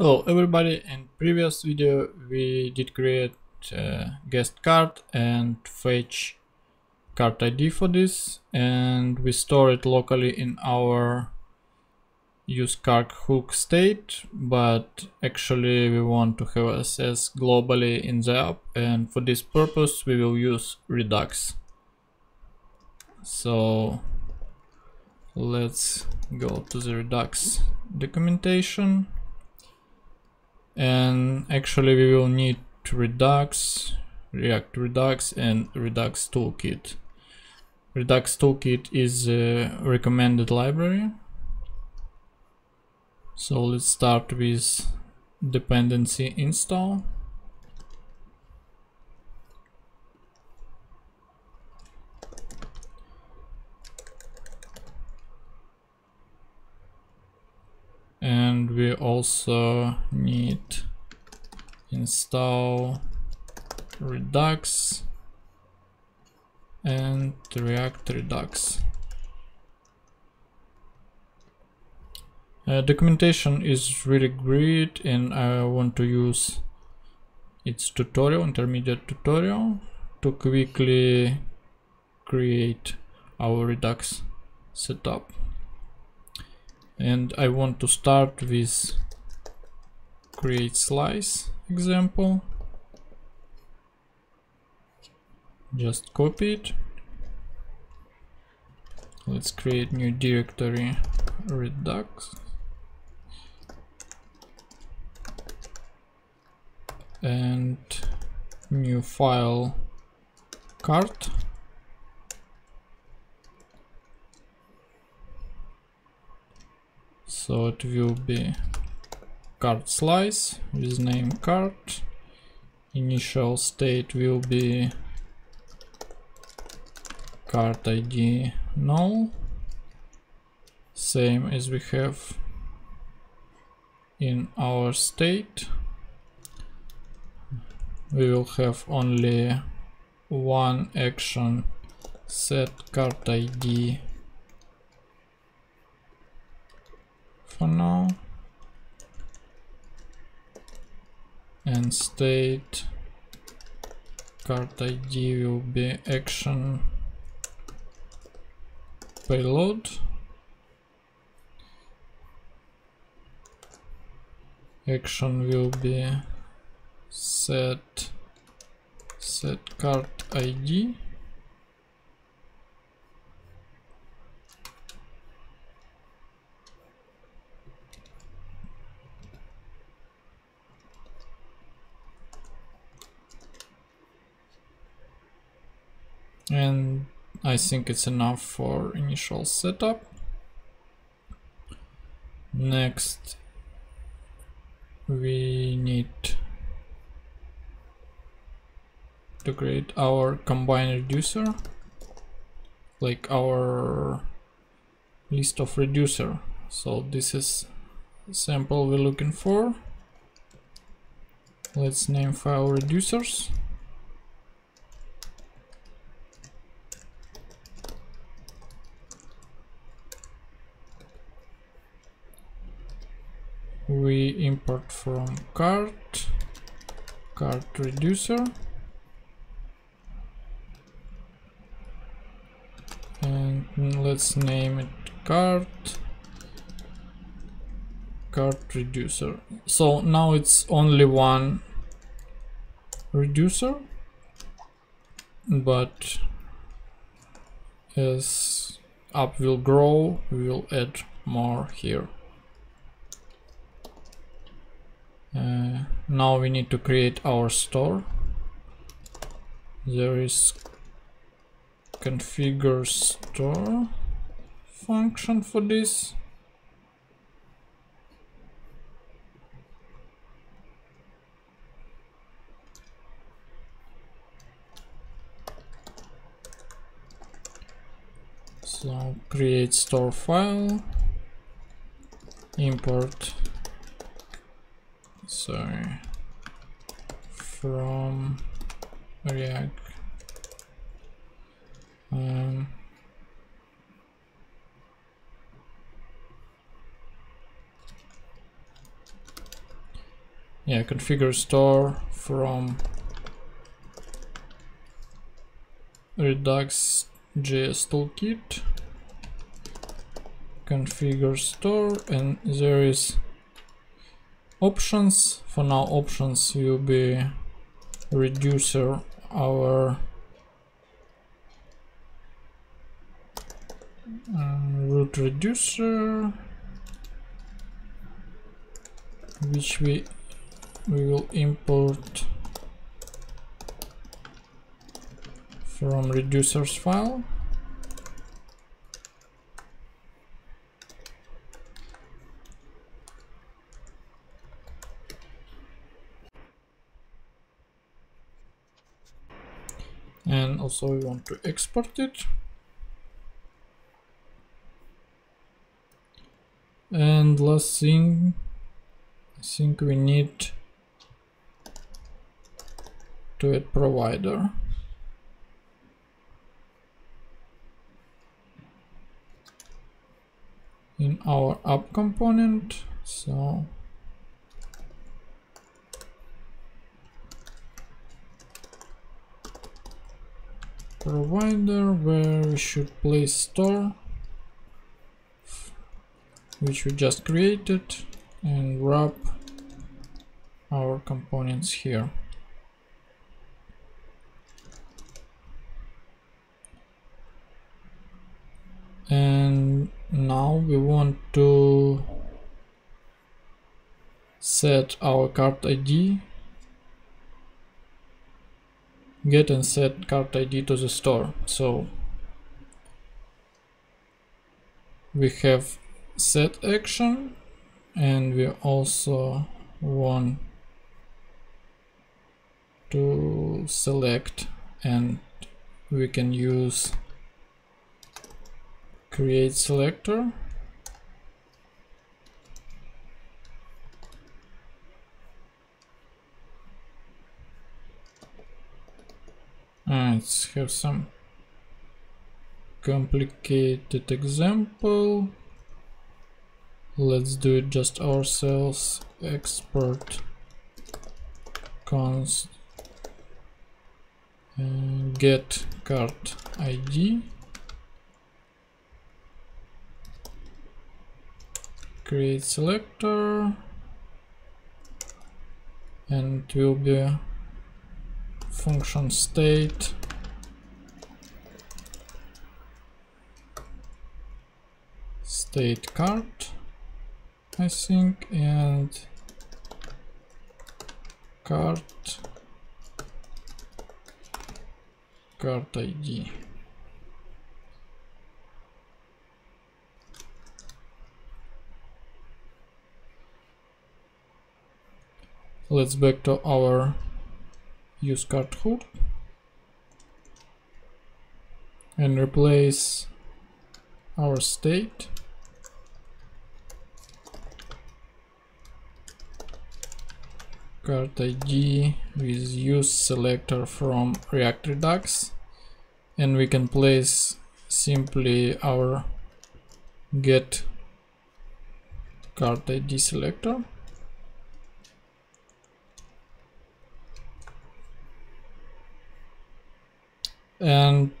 Hello everybody, in previous video we did create guest card and fetch card ID for this and we store it locally in our use card hook state but actually we want to have access globally in the app and for this purpose we will use Redux. So let's go to the Redux documentation and actually we will need Redux, React Redux and Redux Toolkit. Redux Toolkit is a recommended library. So let's start with dependency install. and we also need install redux and react redux. Uh, documentation is really great and I want to use its tutorial intermediate tutorial to quickly create our redux setup and I want to start with create slice example. Just copy it. Let's create new directory redux. And new file cart so it will be card slice with name card. Initial state will be card id null. Same as we have in our state. We will have only one action set card id for now and state card ID will be action. Payload. Action will be set. Set card ID and I think it's enough for initial setup. Next we need to create our combine reducer like our list of reducer. So this is sample we're looking for. Let's name file reducers we import from cart cart reducer. And let's name it cart cart reducer. So now it's only one reducer but as app will grow we will add more here uh, now we need to create our store. There is configure store function for this. So create store file. Import sorry from react um, yeah configure store from redux js toolkit. Configure store and there is options. For now options will be reducer our uh, root reducer which we we will import from reducers file and also we want to export it. And last thing I think we need to add provider. In our app component so provider where we should place store which we just created and wrap our components here. And now we want to set our card ID get and set card ID to the store. So we have set action and we also want to select and we can use create selector let's have some complicated example. Let's do it just ourselves. Export const and get card id create selector. And it will be function state state card I think and card card ID let's back to our use card hook and replace our state card ID with use selector from React Redux and we can place simply our get card ID selector and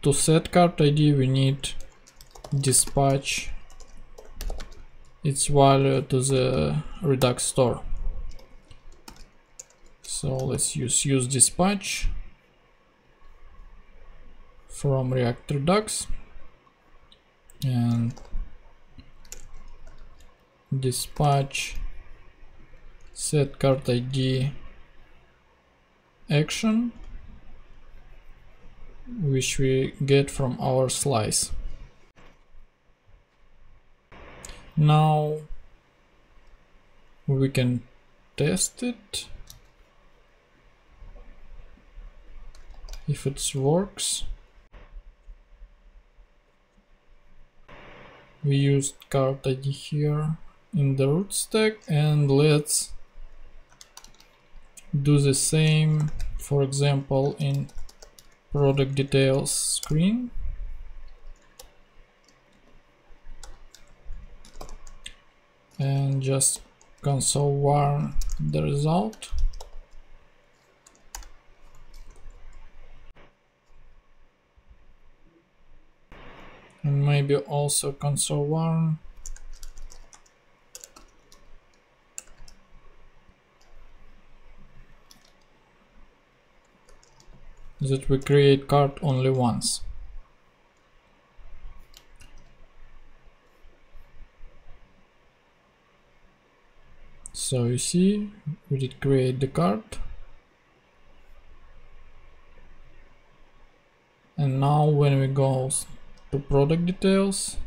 to set card ID we need dispatch its value to the Redux store. So let's use use dispatch from React Redux and dispatch set card ID action which we get from our slice. Now we can test it if it works. We used card ID here in the root stack and let's do the same for example in product details screen and just console warn the result. And maybe also console warn. that we create card only once. So you see, we did create the card. And now when we go to product details,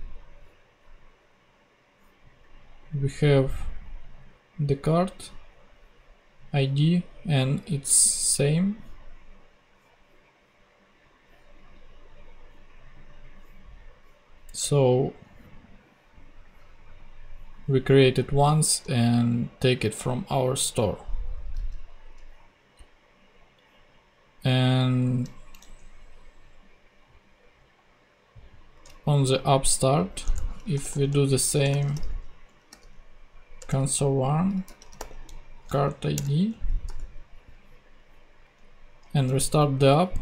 we have the card ID and it's same. So we create it once and take it from our store. And on the upstart if we do the same console warn card id and restart the app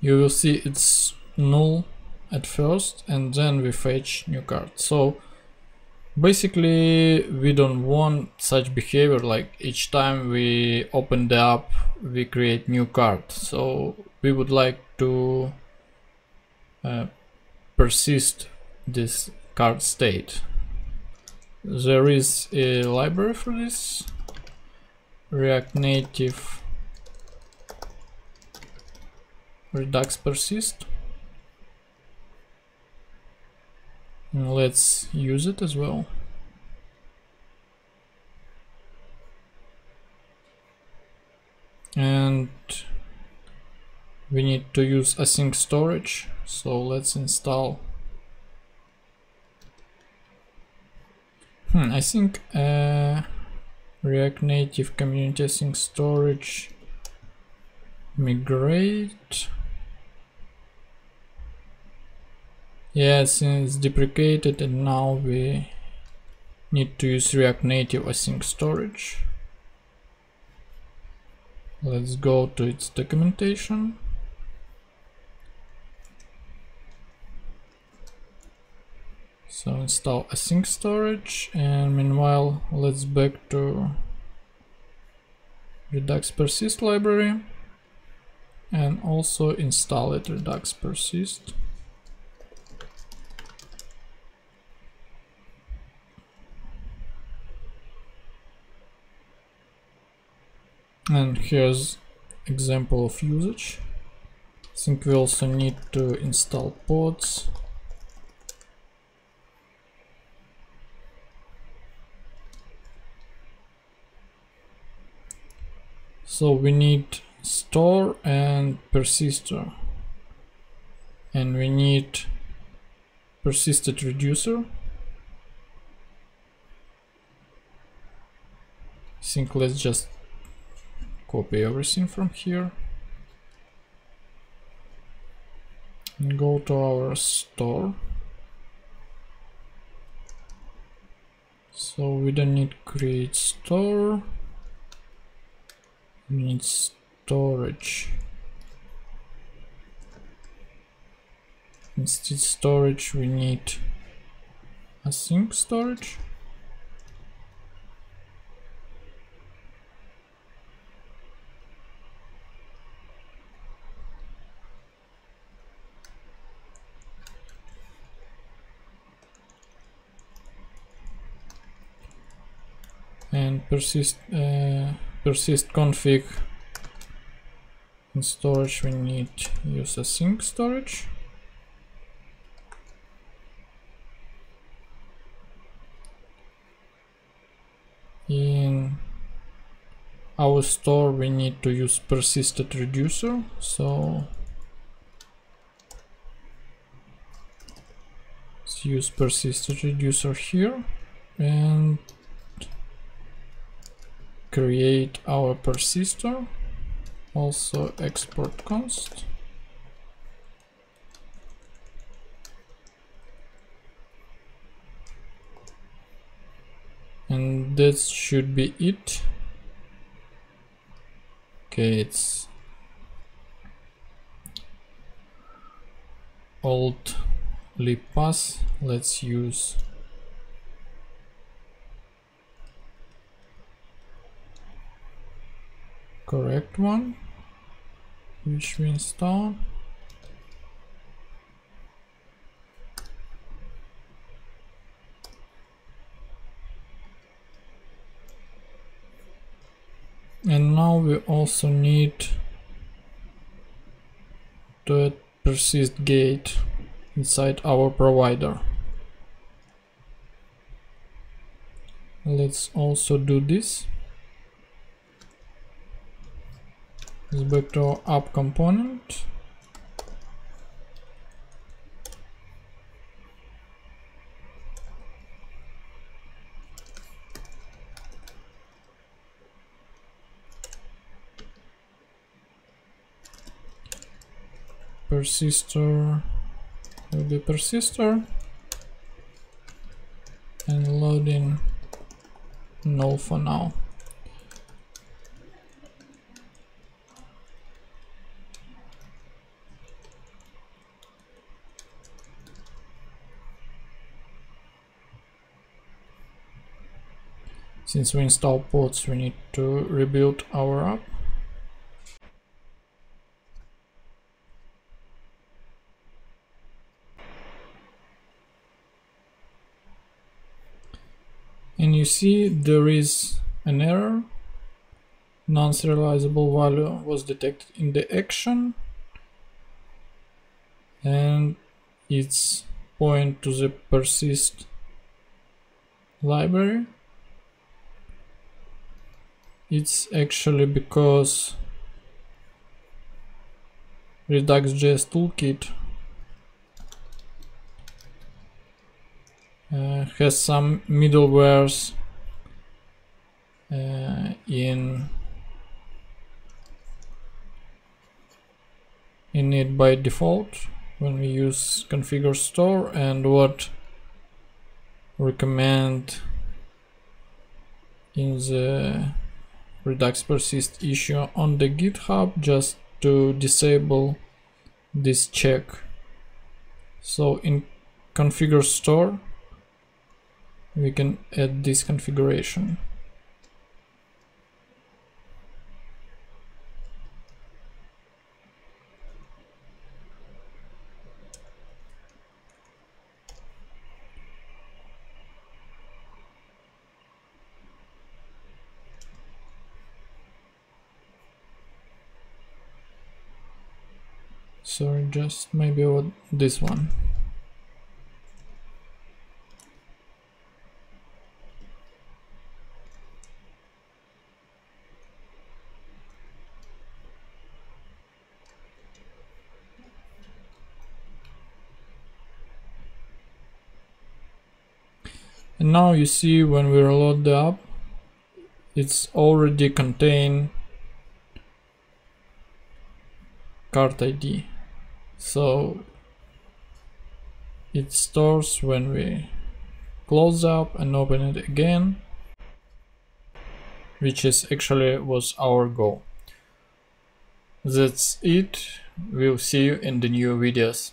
you will see it's null at first and then we fetch new card so basically we don't want such behavior like each time we open the app we create new card so we would like to uh, persist this card state. There is a library for this. React native. Redux persist. Let's use it as well and we need to use async storage. So let's install. Hmm, I think uh, React Native Community Async Storage migrate. Yeah since deprecated and now we need to use react native async storage. Let's go to its documentation so install async storage and meanwhile let's back to redux persist library and also install it redux persist. And here's example of usage. I think we also need to install pods so we need store and persister. And we need persisted reducer. I think let's just copy everything from here. And go to our store. So we don't need create store need storage. Instead storage we need async storage. And persist uh, persist config in storage we need use a async storage. In our store we need to use persisted reducer so let's use persisted reducer here. And create our persister also export const. And that should be it. Okay it's alt libpass let's use correct one which we install and now we also need to persist gate inside our provider. Let's also do this let's back to app component. Persistor. Will be persistor. And loading null for now since we install pods we need to rebuild our app. And you see there is an error. Non-serializable value was detected in the action. And it's point to the persist library it's actually because Redux.js toolkit uh, has some middlewares uh, in in it by default when we use configure store and what recommend in the redux persist issue on the github just to disable this check. So in configure store we can add this configuration sorry just maybe this one. And now you see when we reload the app it's already contain cart ID so it stores when we close up and open it again which is actually was our goal. That's it. We'll see you in the new videos